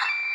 you